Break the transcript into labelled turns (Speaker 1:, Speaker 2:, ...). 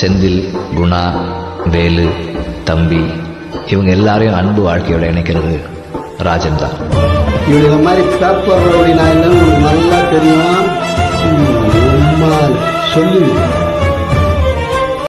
Speaker 1: செந்தில் குணா வேலு தம்பி இவங்க எல்லாரையும் அன்பு வாழ்க்கையோட இணைக்கிறது ராஜன் தான்
Speaker 2: இவங்க மாதிரி பேப்பர் நான் நல்லா தெரியும். சொல்லி.